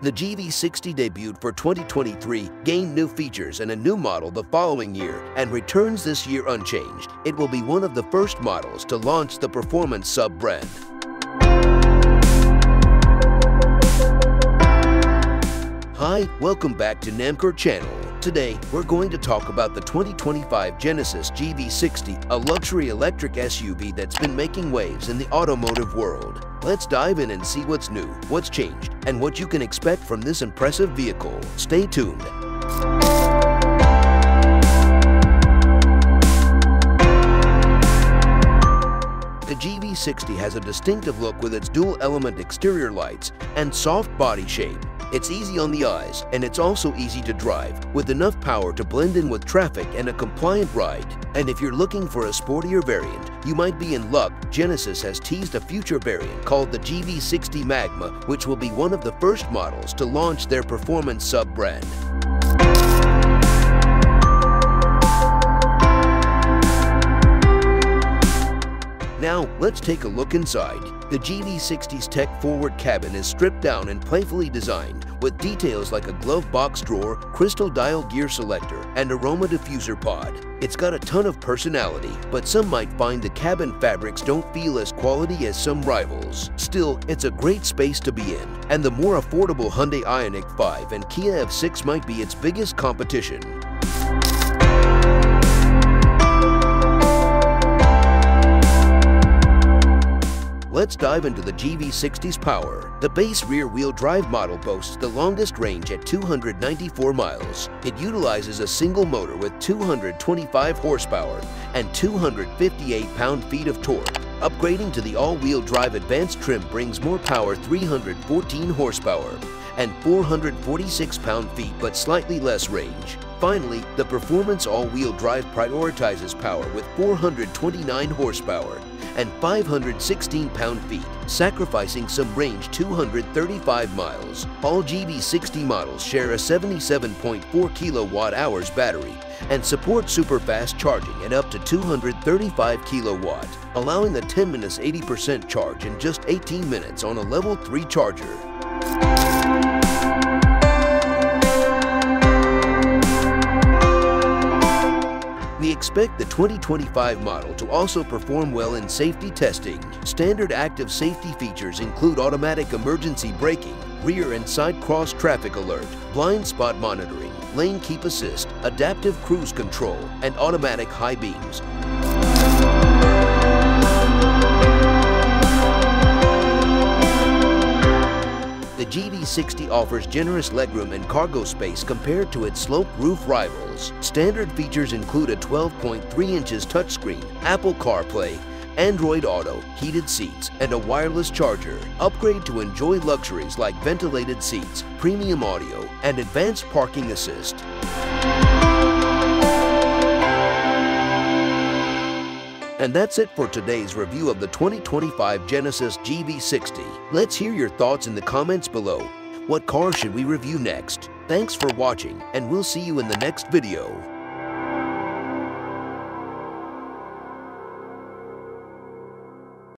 The GV60 debuted for 2023, gained new features and a new model the following year, and returns this year unchanged. It will be one of the first models to launch the performance sub-brand. Hi, welcome back to Namcar Channel. Today, we're going to talk about the 2025 Genesis GV60, a luxury electric SUV that's been making waves in the automotive world. Let's dive in and see what's new, what's changed, and what you can expect from this impressive vehicle. Stay tuned. The GV60 has a distinctive look with its dual-element exterior lights and soft body shape. It's easy on the eyes, and it's also easy to drive, with enough power to blend in with traffic and a compliant ride. And if you're looking for a sportier variant, you might be in luck. Genesis has teased a future variant called the GV60 Magma, which will be one of the first models to launch their performance sub-brand. Let's take a look inside. The GV60's tech-forward cabin is stripped down and playfully designed, with details like a glove box drawer, crystal dial gear selector, and aroma diffuser pod. It's got a ton of personality, but some might find the cabin fabrics don't feel as quality as some rivals. Still, it's a great space to be in, and the more affordable Hyundai Ioniq 5 and Kia EV6 might be its biggest competition. Let's dive into the GV60's power. The base rear-wheel drive model boasts the longest range at 294 miles. It utilizes a single motor with 225 horsepower and 258 pound-feet of torque. Upgrading to the all-wheel drive advanced trim brings more power 314 horsepower and 446 pound-feet but slightly less range. Finally, the Performance All-Wheel Drive prioritizes power with 429 horsepower and 516 pound-feet, sacrificing some range 235 miles. All GV60 models share a 77.4 kilowatt-hours battery and support super-fast charging at up to 235 kilowatt, allowing a 10 minutes 80% charge in just 18 minutes on a level 3 charger. Expect the 2025 model to also perform well in safety testing. Standard active safety features include automatic emergency braking, rear and side cross traffic alert, blind spot monitoring, lane keep assist, adaptive cruise control, and automatic high beams. GV60 offers generous legroom and cargo space compared to its sloped roof rivals. Standard features include a 12.3 inches touchscreen, Apple CarPlay, Android Auto, heated seats, and a wireless charger. Upgrade to enjoy luxuries like ventilated seats, premium audio, and advanced parking assist. And that's it for today's review of the 2025 Genesis GV60. Let's hear your thoughts in the comments below. What car should we review next? Thanks for watching, and we'll see you in the next video.